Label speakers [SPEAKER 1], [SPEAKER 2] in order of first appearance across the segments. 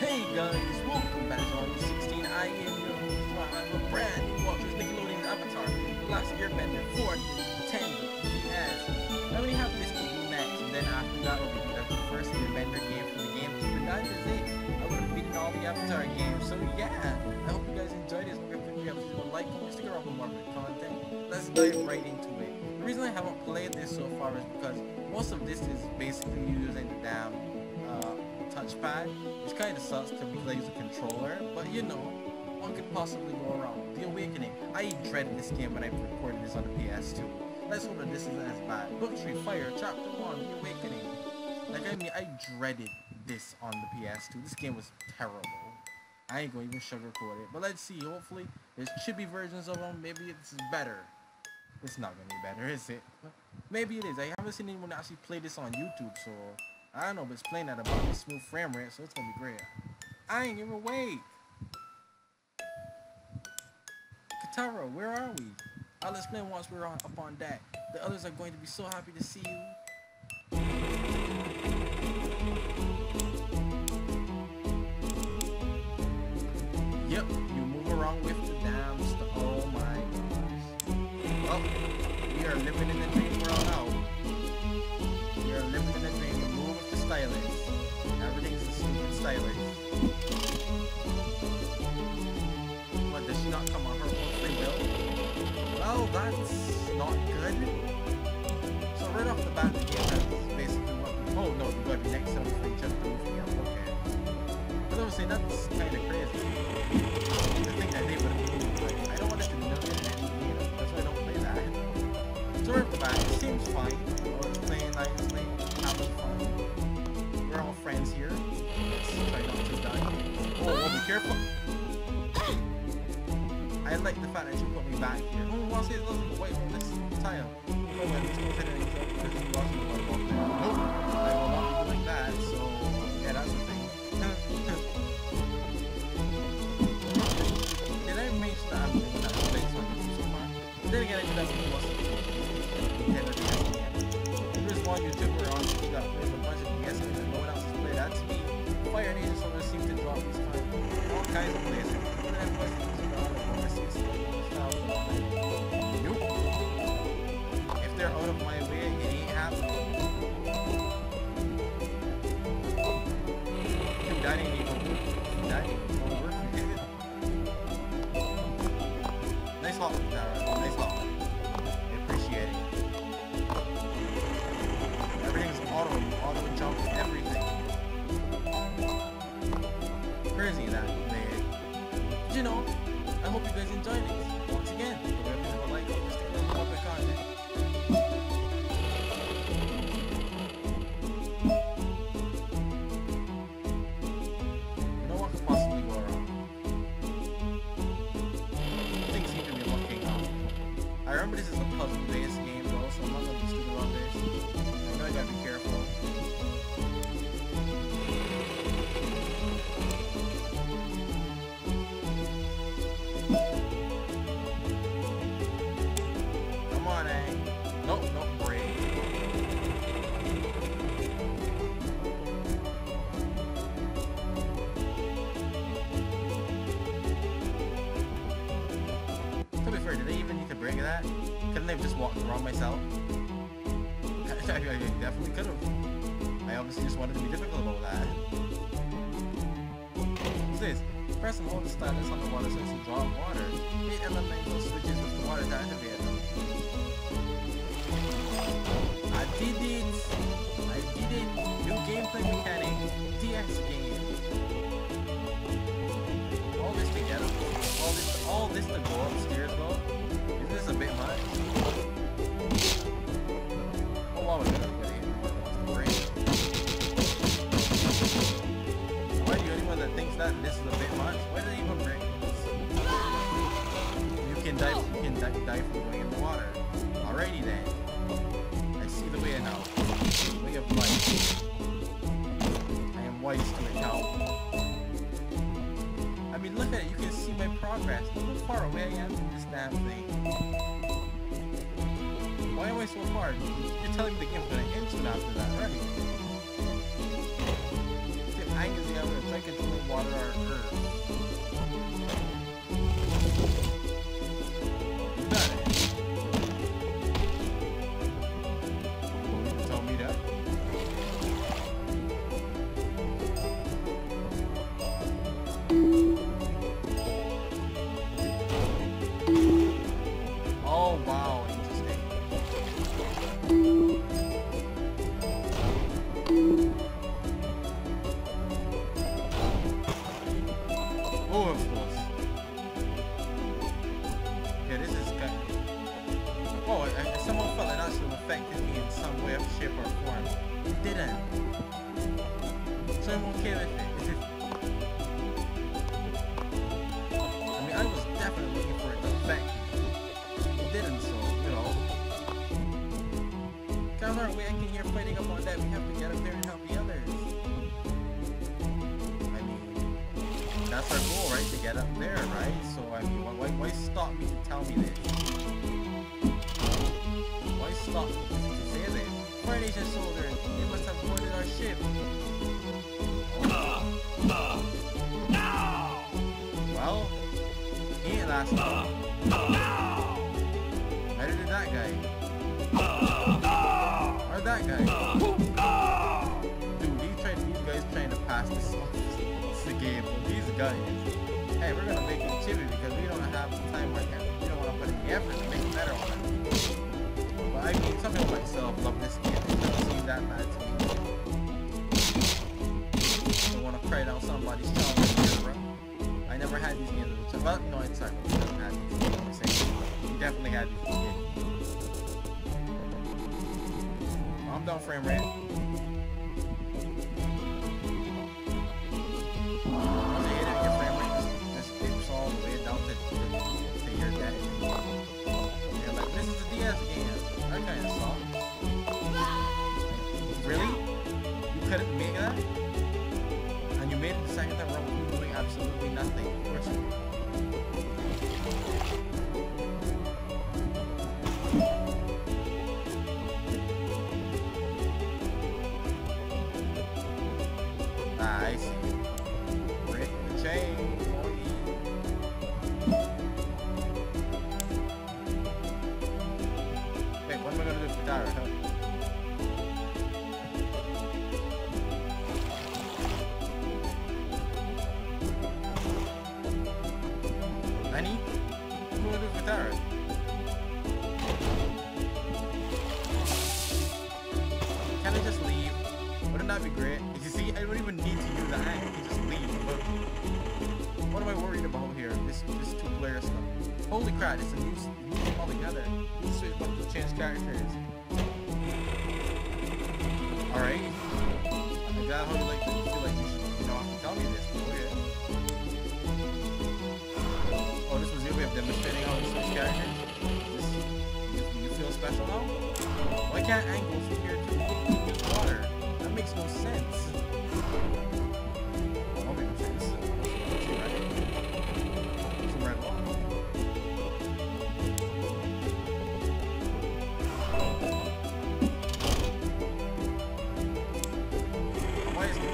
[SPEAKER 1] Hey guys, welcome back to Mario 16. I am your host, I'm a brand new Walker's Nickelodeon's Avatar, The Last Airbender for Nintendo DS. I already have this to do next, and then after that, we'll be the first Airbender game from the game. And that is it. I would have beaten all the Avatar games, so yeah. I hope you guys enjoyed this. If you have to like, comment, stick around for more of content. Let's dive right into it. The reason I haven't played this so far is because most of this is basically using the damn touchpad, which kind of sucks to play as a controller, but you know, what could possibly go wrong? The Awakening. I dreaded this game when I recorded this on the PS2. Let's hope that this isn't as bad. Book Three Fire, Chapter 1, The Awakening. Like, I mean, I dreaded this on the PS2. This game was terrible. I ain't gonna even sugarcoat it. But let's see, hopefully, there's chibi versions of them. Maybe it's better. It's not gonna be better, is it? Maybe it is. I haven't seen anyone actually play this on YouTube, so I don't know, but it's playing at about a smooth frame rate, so it's gonna be great. I ain't even wait. Katara, where are we? I'll explain once we're on, up on deck. The others are going to be so happy to see you. Yep, you move around with the stuff. Oh my gosh. Oh, well, we are living in the the stylus. Everything's a stupid stylus. What, does she not come on her own free will? Well, that's not good. So right off the bat, the game has basically what... Oh, no, you gotta be next the just to move me up. Okay. But I was that's kind of crazy. The thing that they would have like, I don't want it to it in any game. That's why I don't play that. So right off the bat, it seems fine. We're playing nicely, having fun. Here. Let's try not to die. Oh, oh, be careful. I like the fact that you put me back here. Oh, what's it? Doesn't wait on this tile. Oh, well, let's go ahead and because he lost me one ball there. Nope, I will not be doing that. So yeah, that's the thing. Did I make that I'm that place so far? Then again, I did that Fire Nation Soldier seems to drop these kind all kinds of places. What did I play? Nope. If they're out of my you know, I hope you guys enjoyed it. Here fighting up on that. We have to get up there and help the others. I mean, that's our goal, right? To get up there, right? So, I mean, why, why, stop me to tell me this? Why stop me to say this? Fire Nation soldier, they must have boarded our ship. Well, he ain't last long. Better than that guy. That guy. Dude, these, try, these guys trying to pass this. It's the game. These guys, hey, we're gonna make it chippy because we don't have the time right now. We don't want to put the effort to make it better on it. But I mean, some people myself love this game. It doesn't seem that bad to me. want to cry down somebody's child. I never had these games. Well, no, it's sorry. I never had these games. You definitely had these games. I'm done frame rate.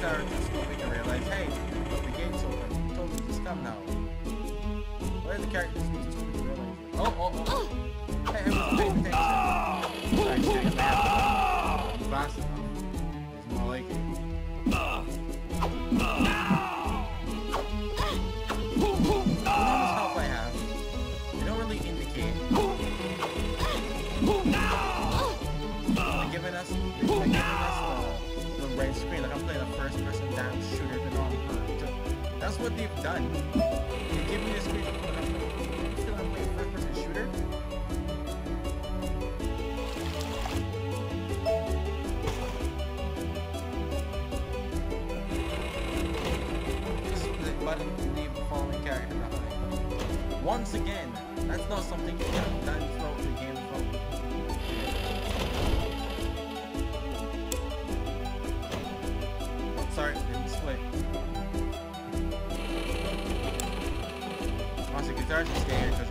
[SPEAKER 1] Realize, hey, the gate's open. Me just come now. Why are the characters? Oh, oh, oh. Hey, I was paying attention. What they've done. Give me this you feel I'm playing a first-person shooter. Button to the following character behind. Once again, that's not something you have done throughout the game from Honestly, guitars are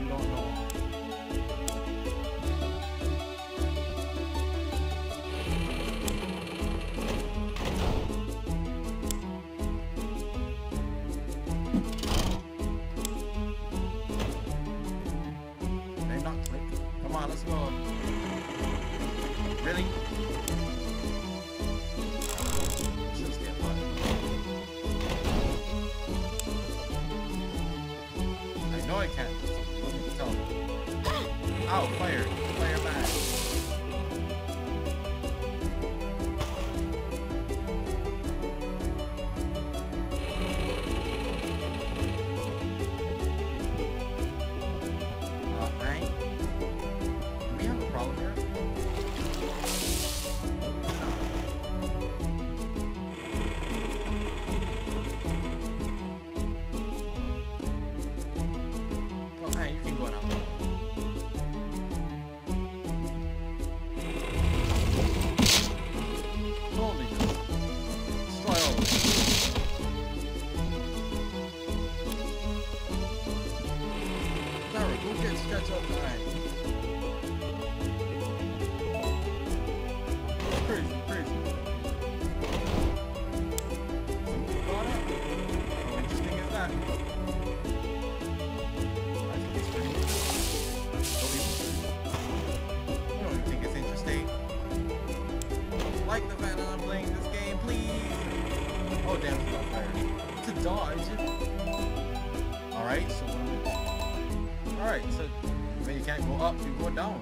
[SPEAKER 1] go up, you go down.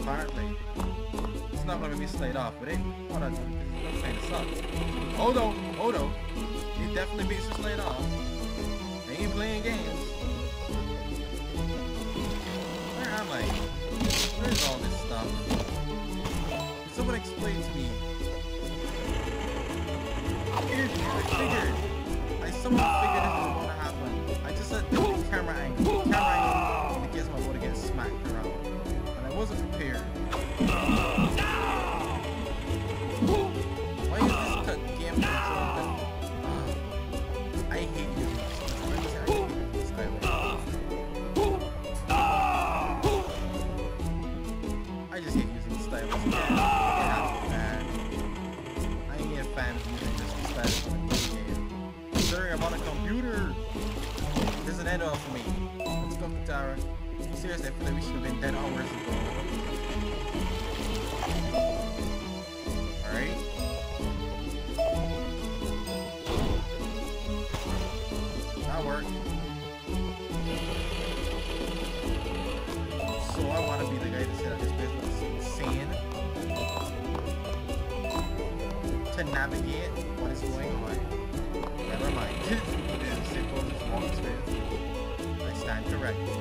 [SPEAKER 1] Apparently. It's not gonna be slayed off, but it oh that's it's kinda sucks. Oh no, oh no. It definitely beats the slayed off. They ain't playing games. Where am I? Where's all this stuff? Can someone explain to me? Here's I figured. I somehow figured this was gonna happen. I just said the. Camera angle An off me. Let's go, Katara. Seriously, I feel like we should have been dead hours ago. Alright. That worked. So I want to be the guy to set up this business insane to navigate what is going on. I stand corrected.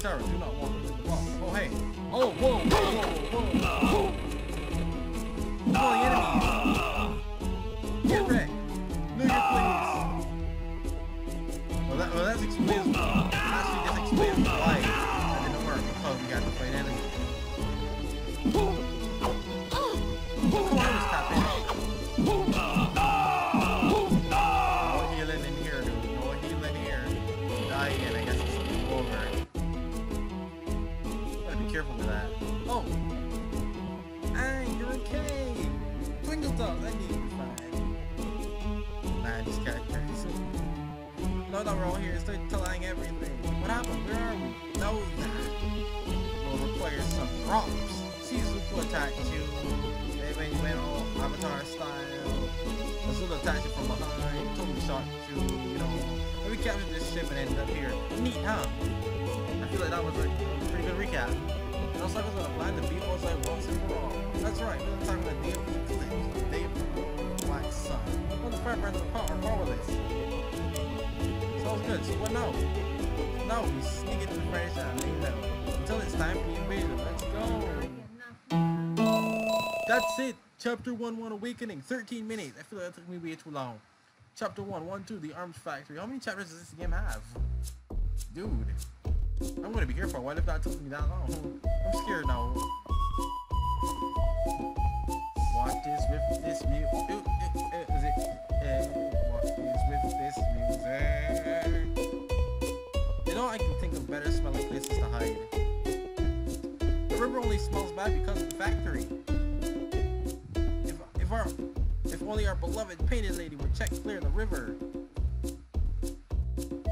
[SPEAKER 1] Sarah, do not walk into the wall. Oh hey. Oh whoa, whoa, whoa, whoa. No, no, we're all here. Start telling everything. What happened? Where are we? Know that will require some props. Shizuku attacked you. Maybe went all Avatar style. Azula attacked you from behind. Totally shot you. You know. We captured this ship and ended up here. Neat, huh? I feel like that was a pretty good recap. I was gonna plan the was like once and for all. That's right. We're talking about the the eclipse, the day of the black sun. Well, the fire brands of power are powerless. Sounds good. So what now? Now we sneak and until it's time invasion. Let's go. That's it. Chapter 1 1 Awakening. 13 minutes. I feel like that took me way too long. Chapter 1 1 2 The Arms Factory. How many chapters does this game have? Dude. I'm gonna be here for if that took me that long. I'm scared now. What is with this music? Is it? What is with this music? You know, I can think of better smelling places to hide. The river only smells bad because of the factory. If, if our, if only our beloved painted lady would check clear the river.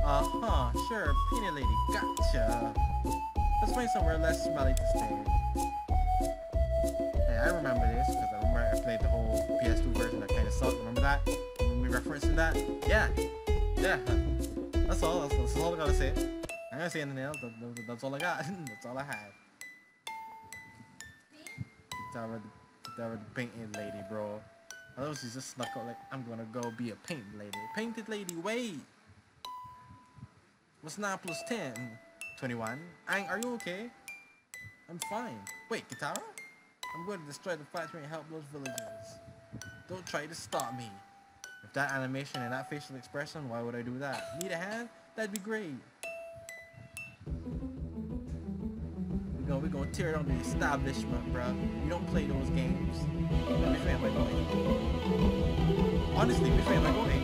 [SPEAKER 1] Uh-huh, sure, painted lady, gotcha. Let's find somewhere less smelly to stay. Hey, I remember this because I remember I played the whole PS2 version that kind of sucked. Remember that? Remember me referencing that? Yeah, yeah. That's all. That's, that's all I gotta say. I'm gonna say anything else. That, that, that's all I got. that's all I have. With, get with the painted lady, bro. Otherwise, she's just snuck out like, I'm gonna go be a painted lady. Painted lady, wait! What's 9 plus 10? 21. Aang, are you okay? I'm fine. Wait, Katara? I'm going to destroy the factory and help those villagers. Don't try to stop me. With that animation and that facial expression, why would I do that? Need a hand? That'd be great. We're gonna, we're tear down the establishment, bro. You don't play those games. Which way am I going? Honestly, which way am I?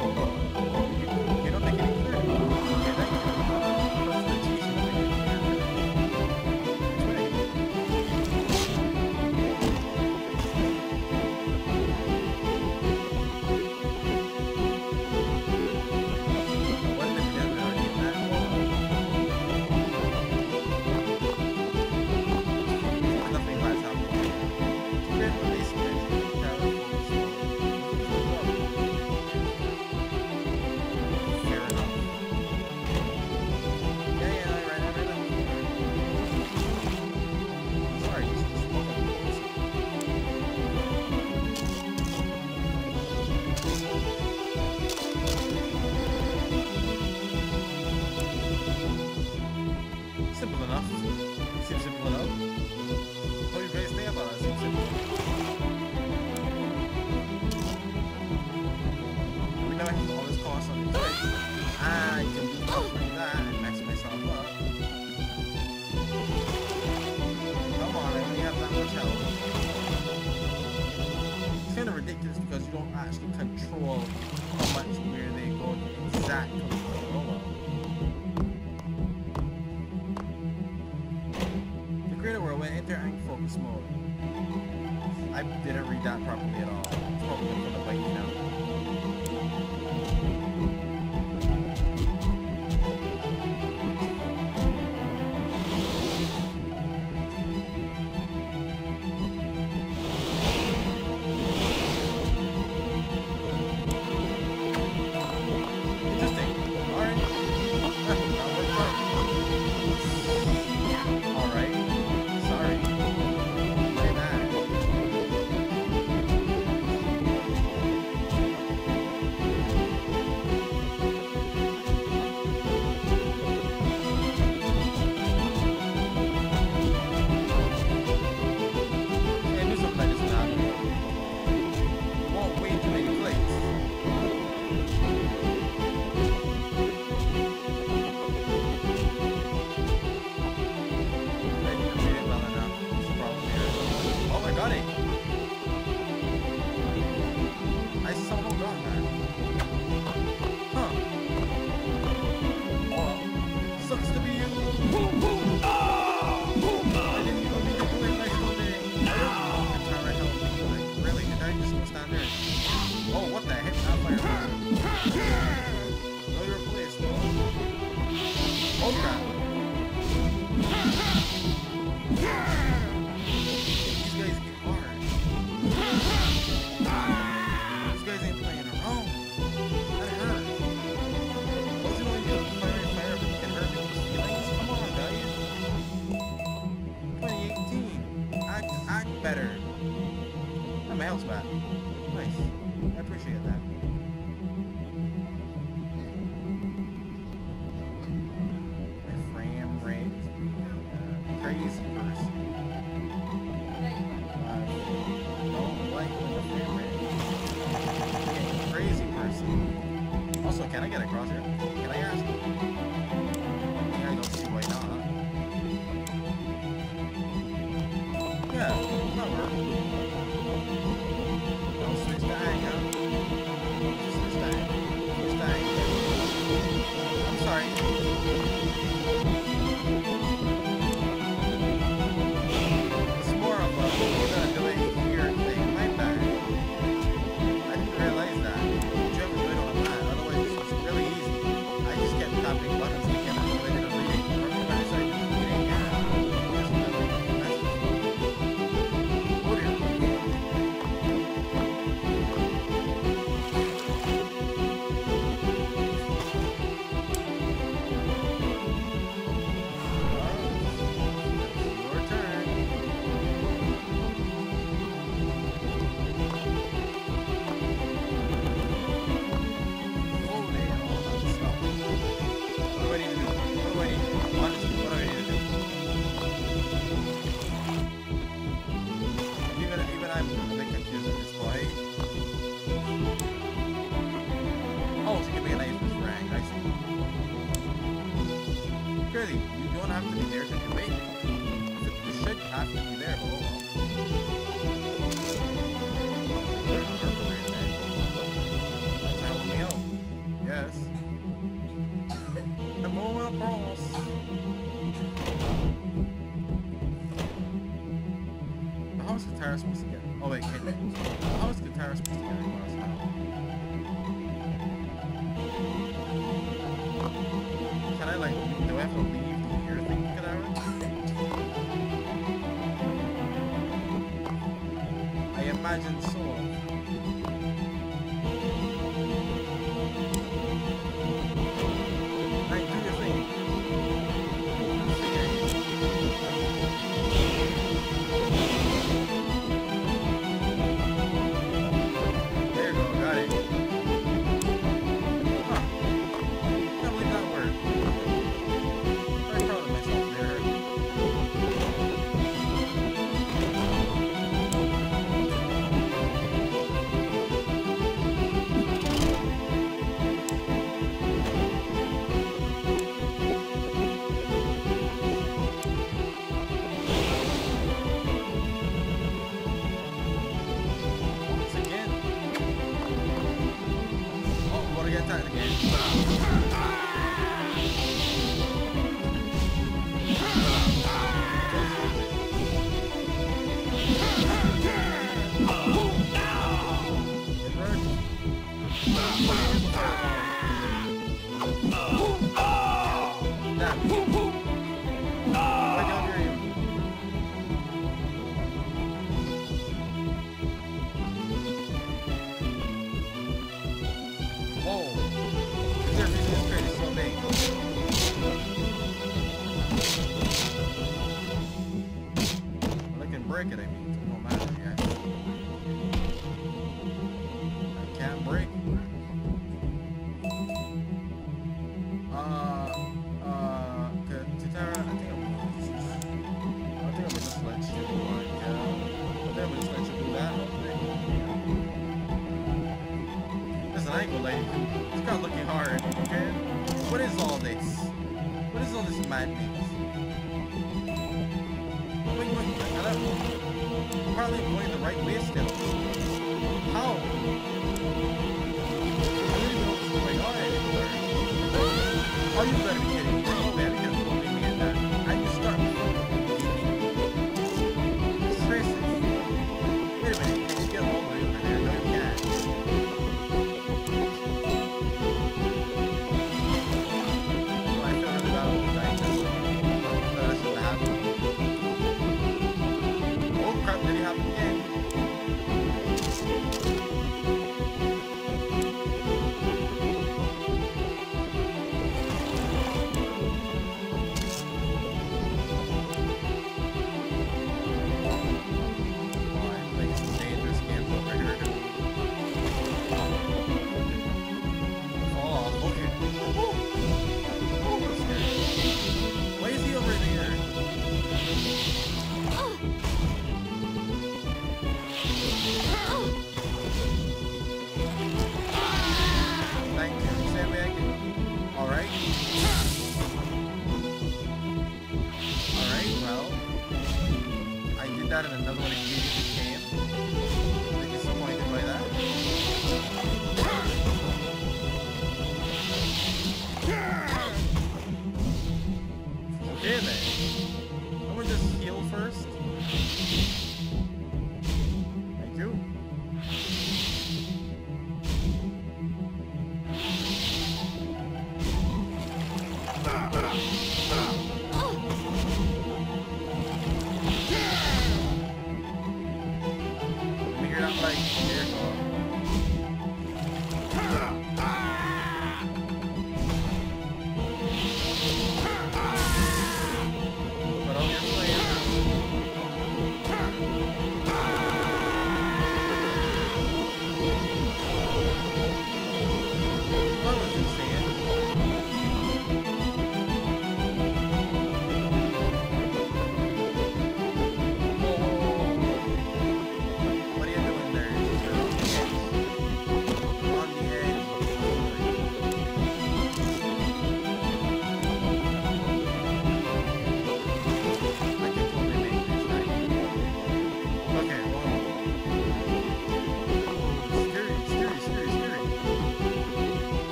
[SPEAKER 1] I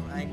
[SPEAKER 1] pushing Anchor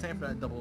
[SPEAKER 1] time for that double double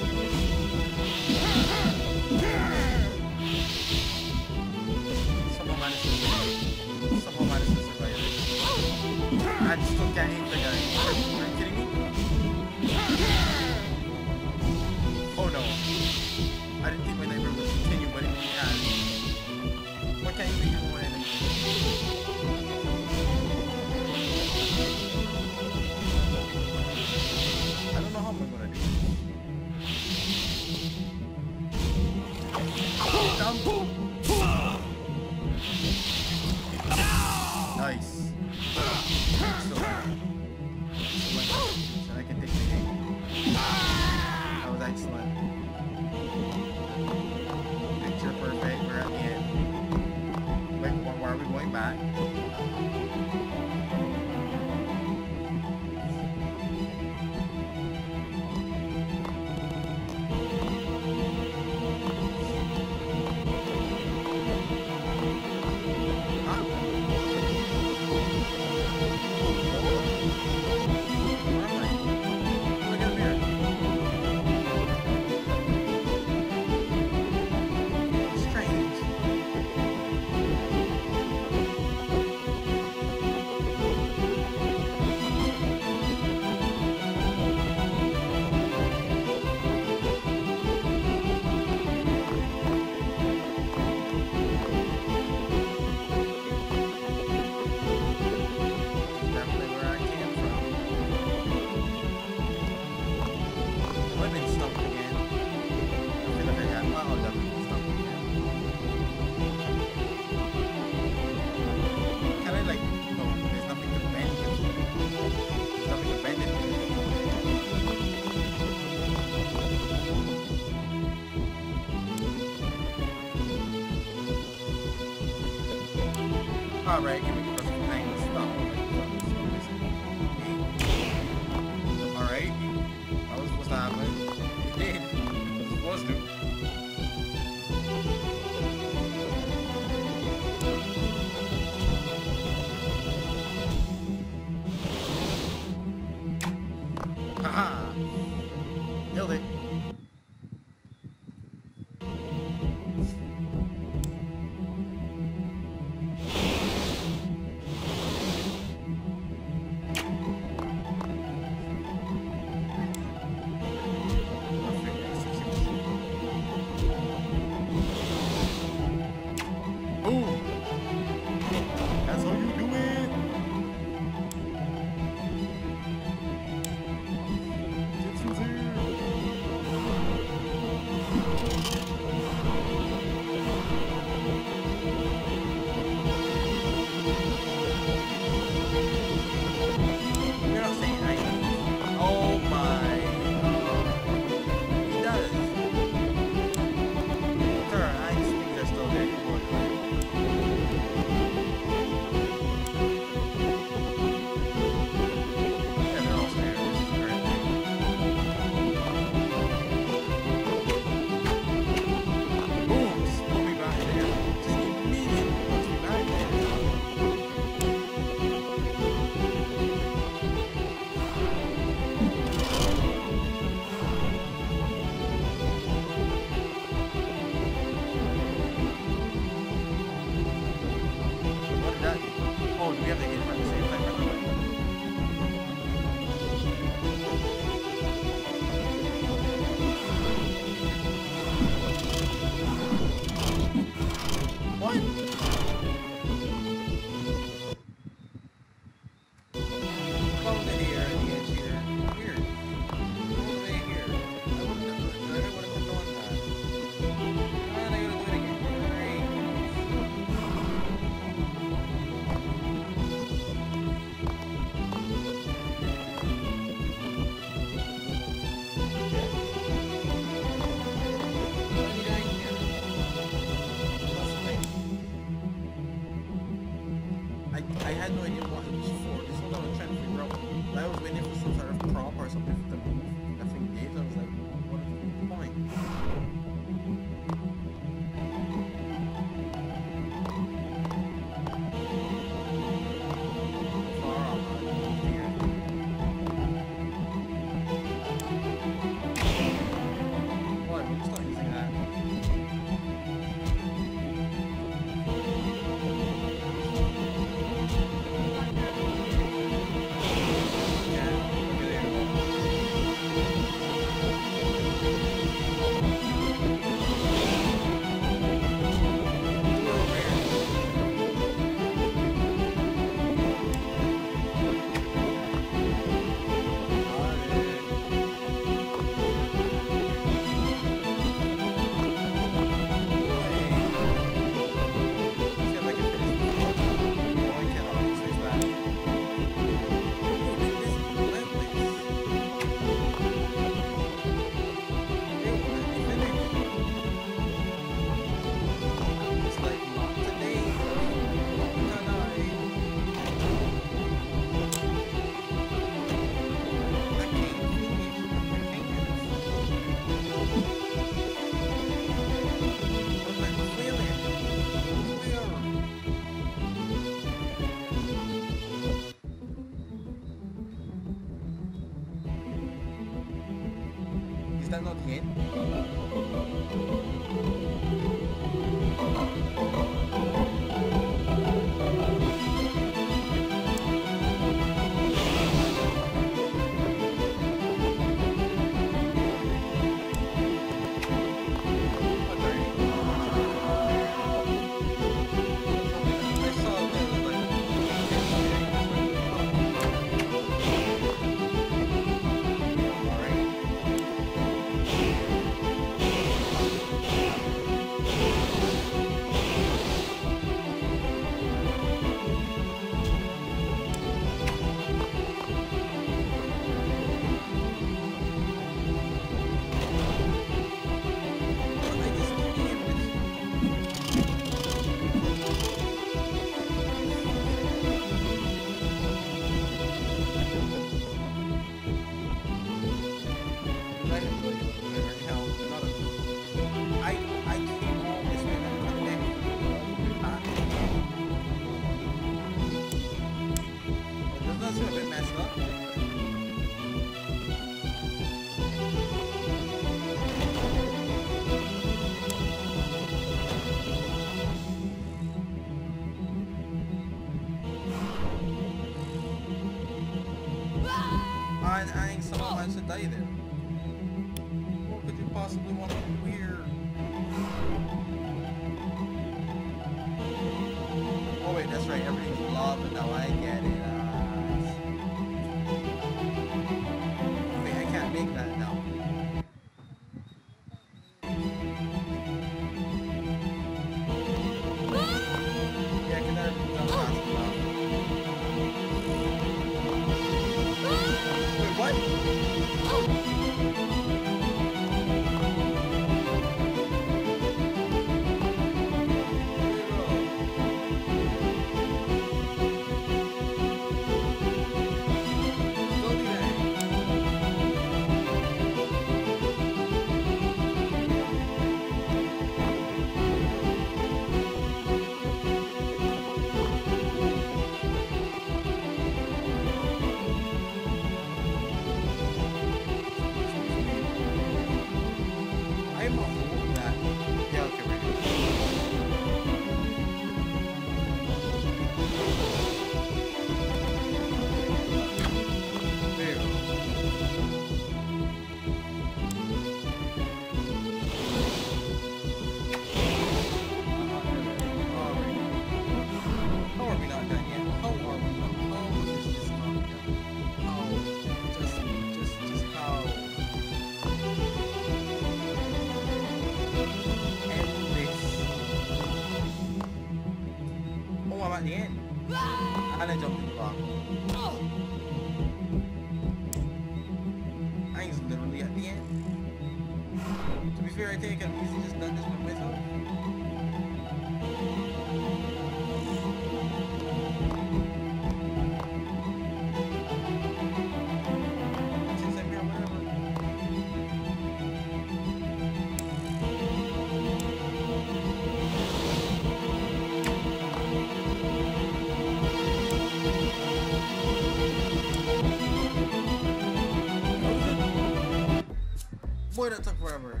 [SPEAKER 1] Boy, that took forever.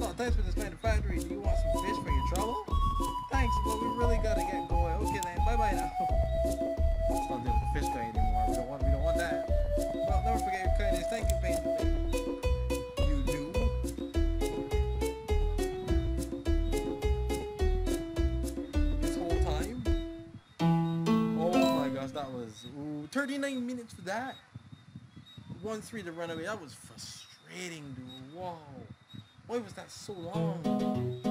[SPEAKER 1] Oh, thanks for this night at factory. Do you want some fish for your trouble? Thanks, but we really gotta get going. Okay then, bye-bye now. Let's not deal with the fish guy anymore. We don't want, we don't want that. Well, never forget your kindness. Thank you, Peyton. Oh that was ooh, 39 minutes for that. 1-3 to run away. That was frustrating. Reading dude. Whoa. Why was that so long?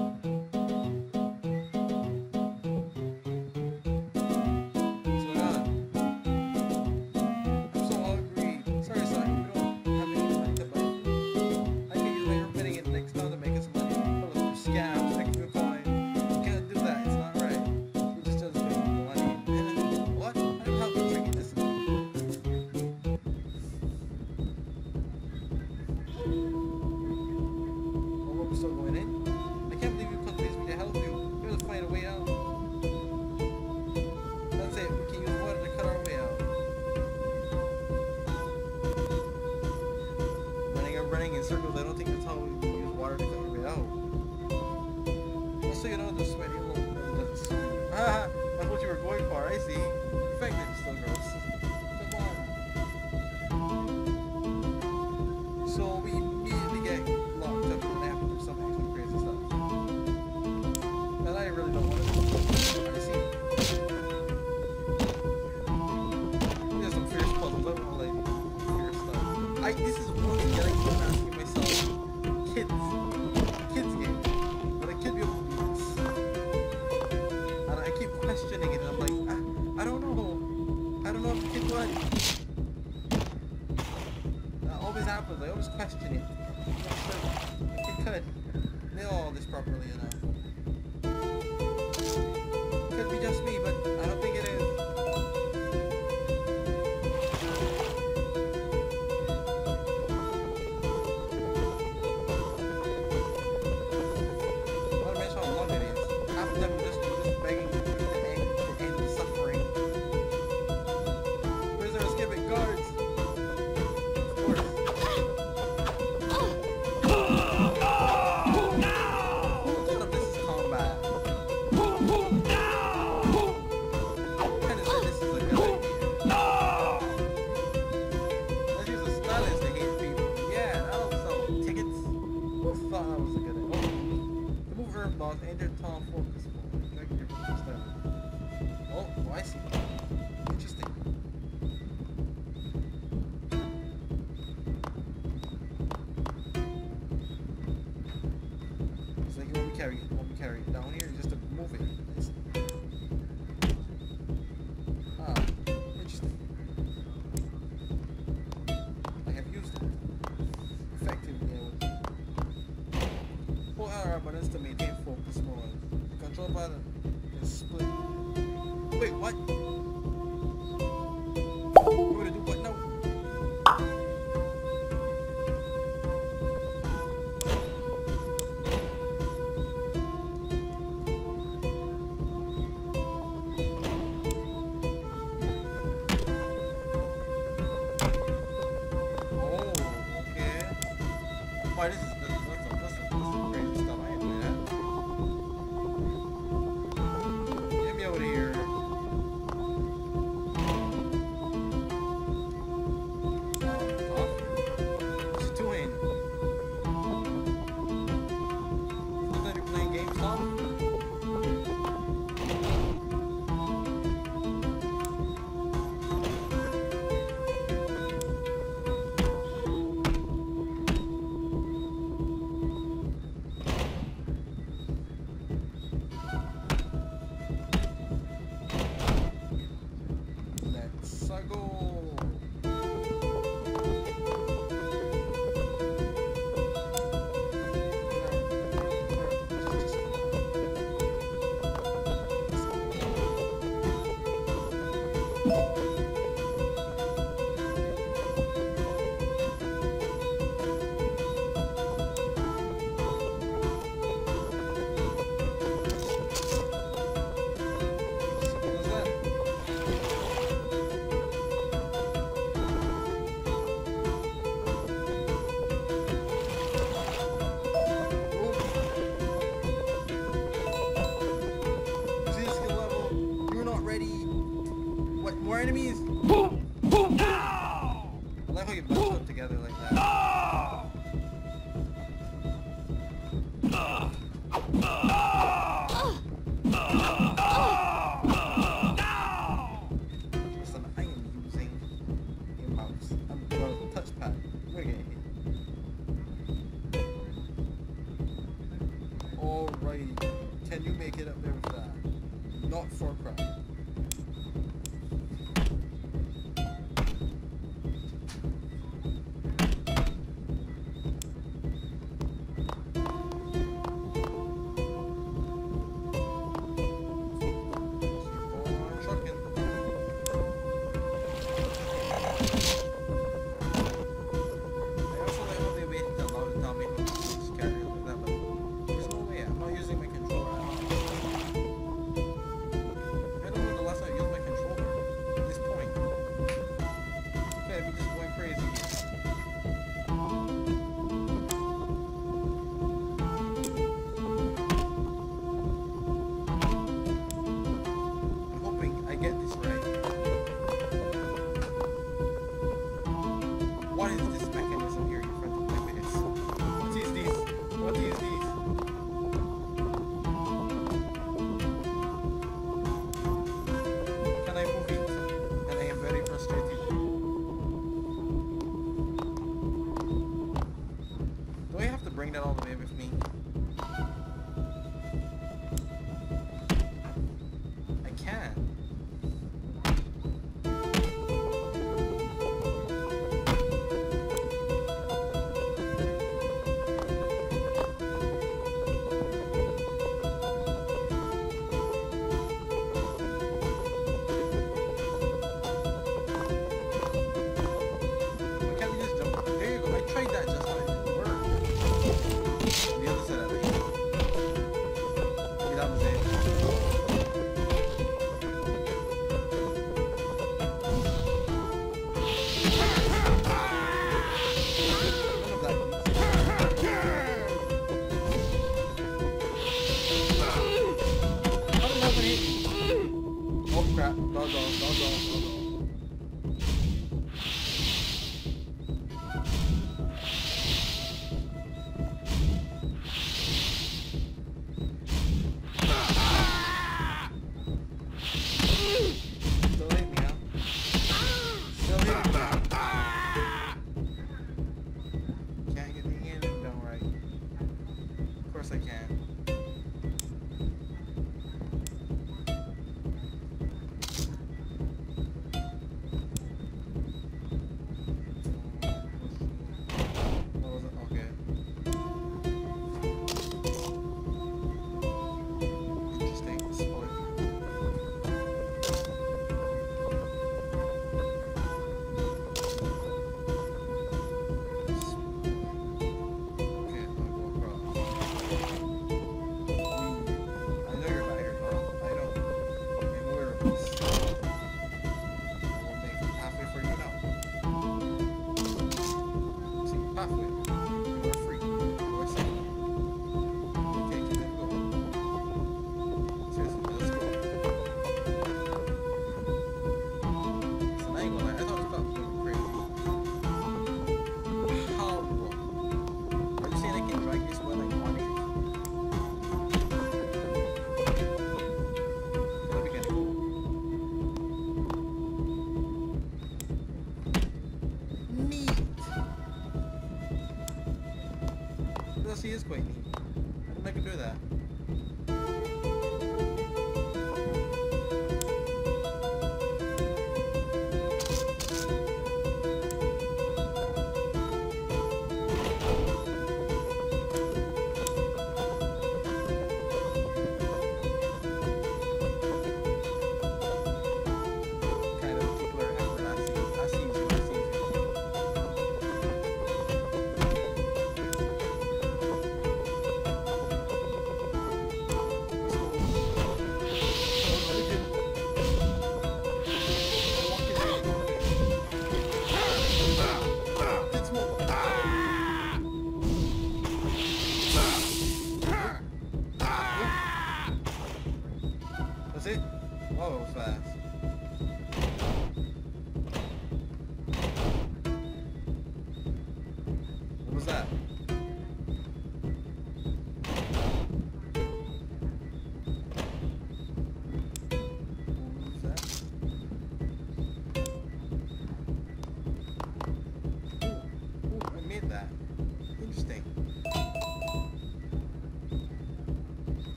[SPEAKER 1] так я поставлю.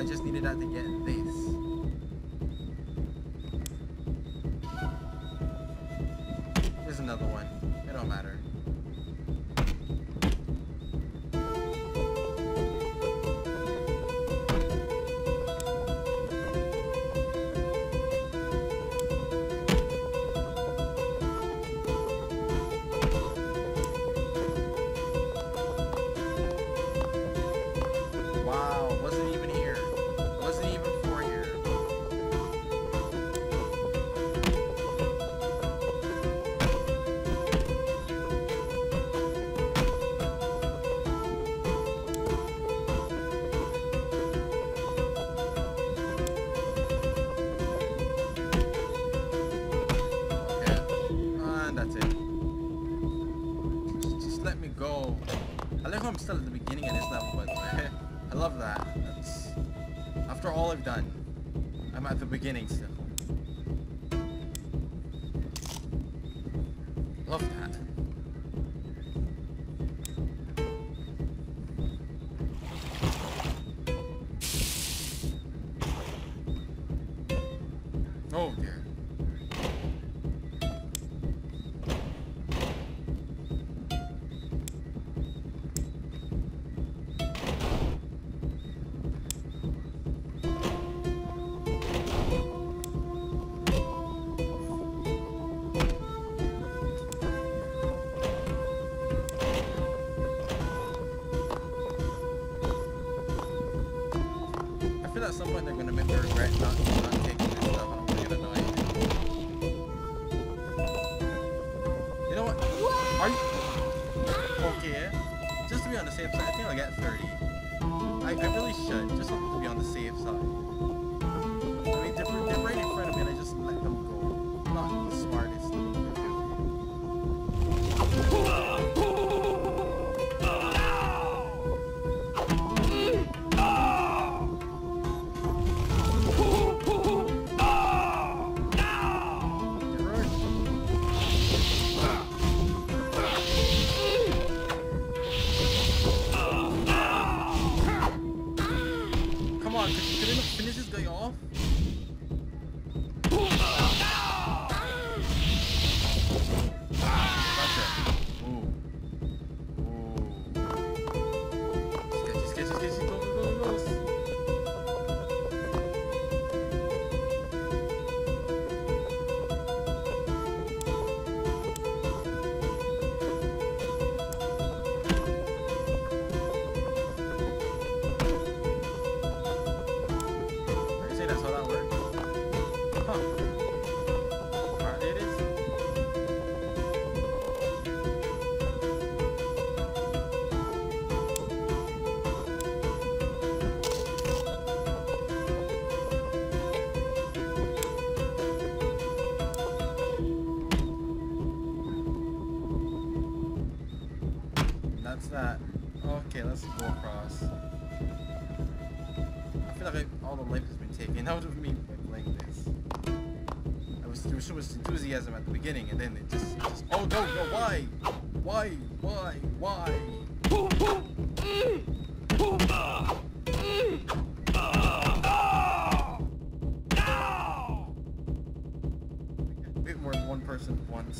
[SPEAKER 1] I just needed that to get love that. That's... After all I've done, I'm at the beginning still. Love that.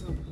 [SPEAKER 1] awesome.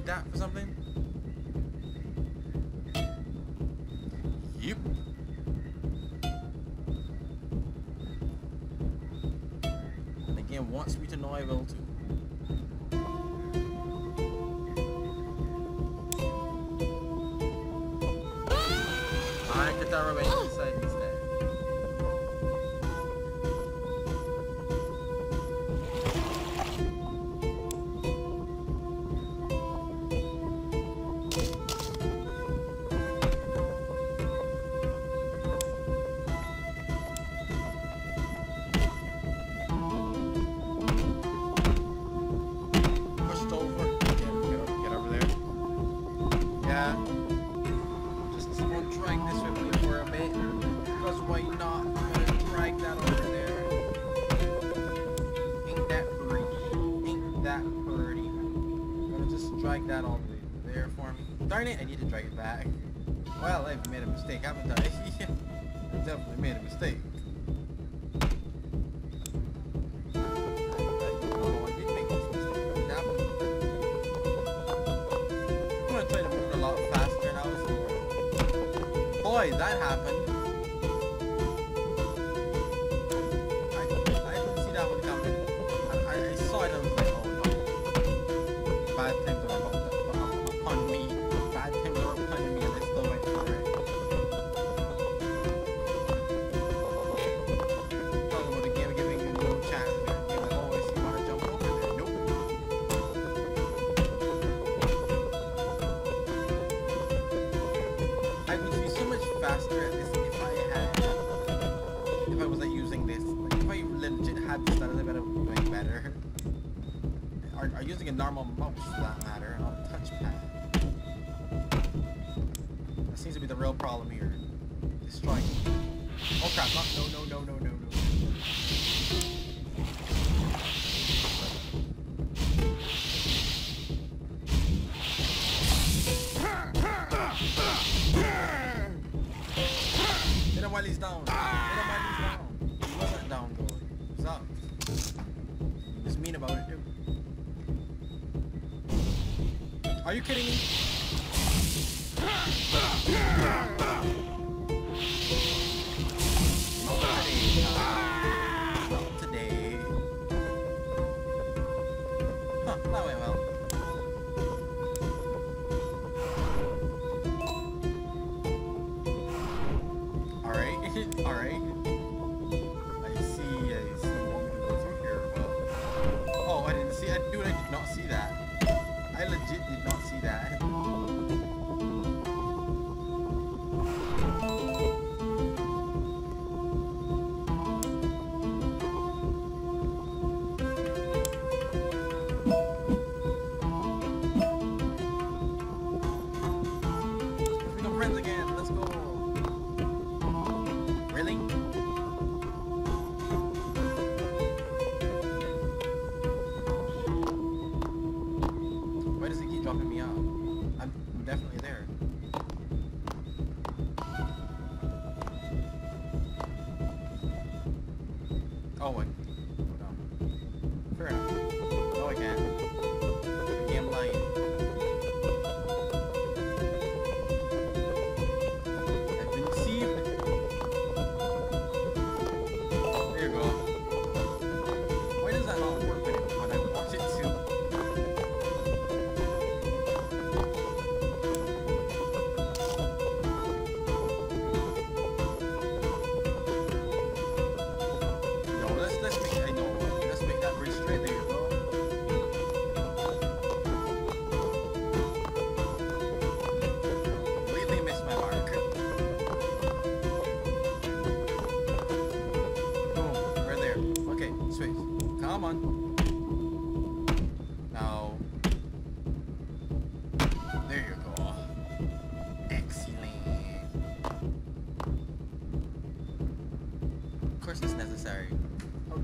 [SPEAKER 1] Need that for something?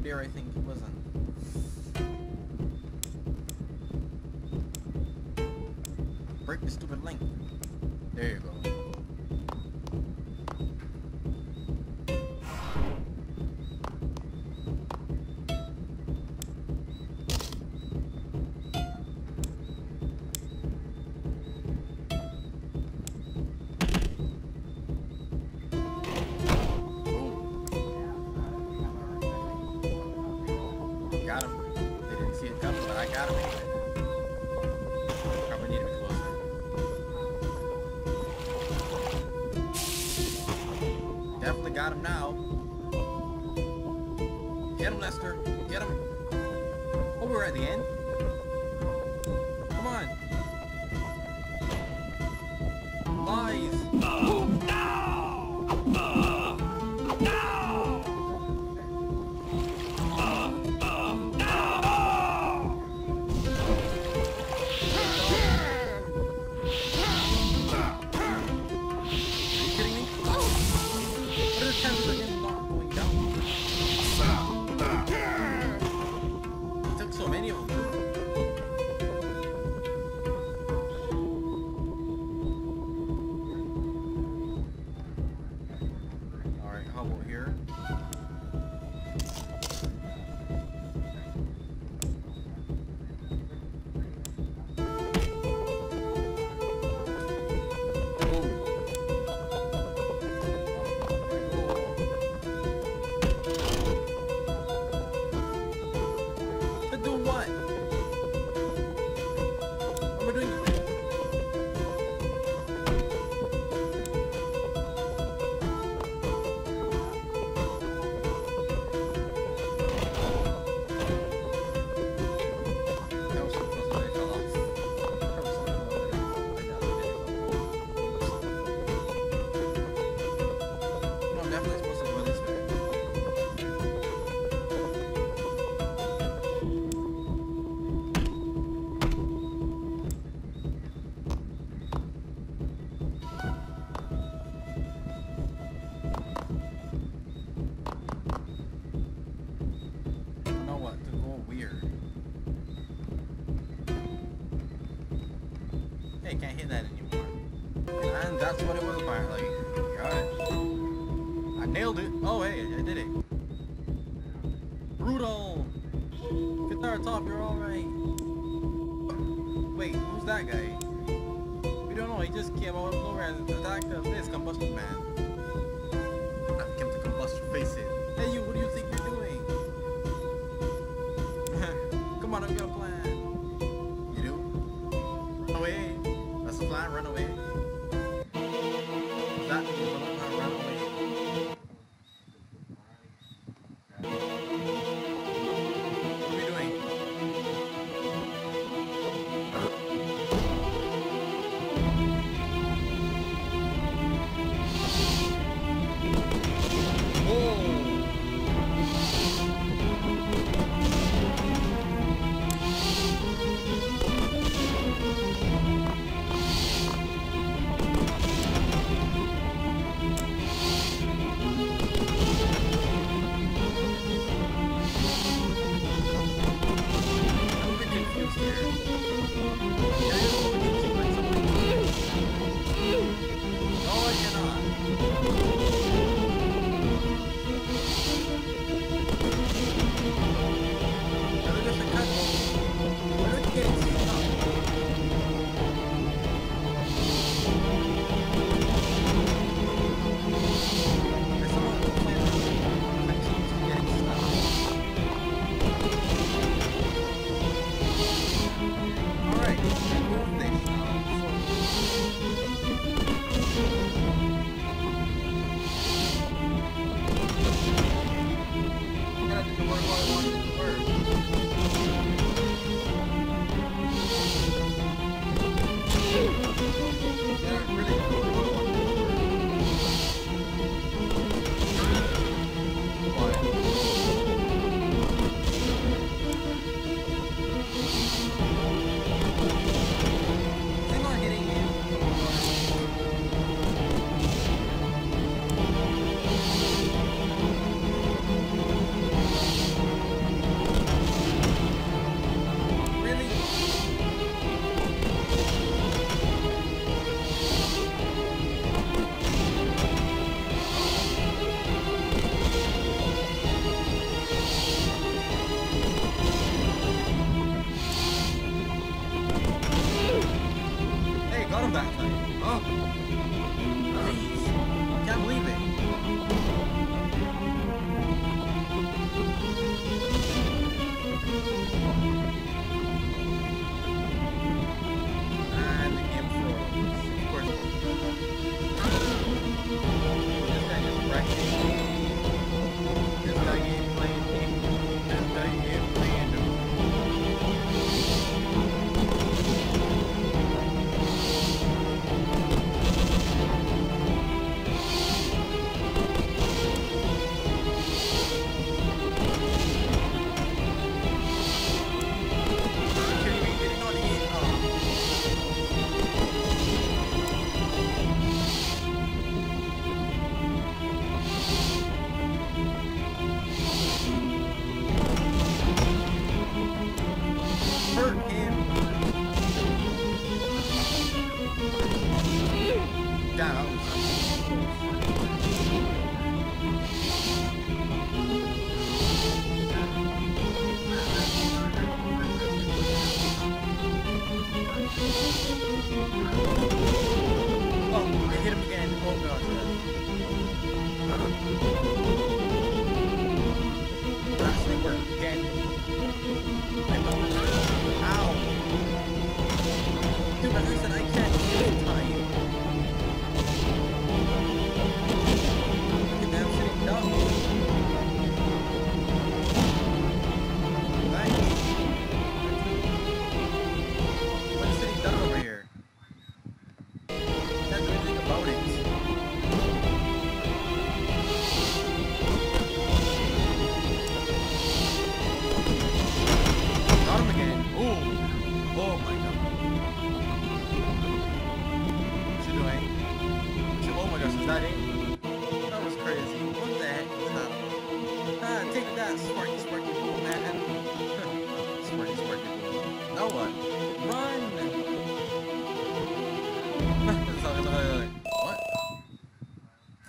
[SPEAKER 1] Dare I think it wasn't? Break the stupid link.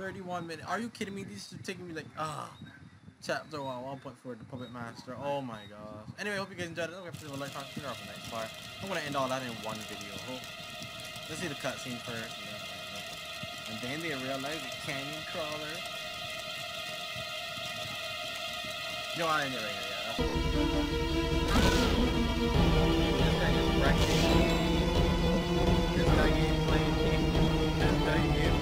[SPEAKER 1] 31 minutes. Are you kidding me? These are taking me like, ah. Chapter 1, 1.4, the Puppet Master. Oh my gosh. Anyway, hope you guys enjoyed it. Don't forget to like, comment, share off a nice part. I'm gonna end all that in one video. Let's see the cutscene first. And then they realize the canyon crawler. Know, I ended right here. Yeah, This guy is wrecking. This guy ain't playing. This guy ain't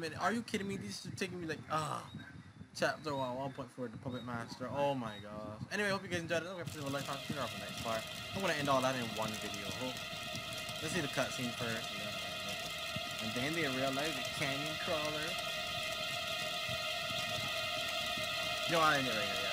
[SPEAKER 1] 31 minutes. Are you kidding me? These are taking me like, ah. Chapter 1, 1.4, the Puppet Master. Oh my gosh. Anyway, hope you guys enjoyed it. Don't forget to leave a like, comment, share off a nice part. I'm gonna end all that in one video. Let's see the cutscene first. And then they realize the canyon crawler. Know, I ended right here.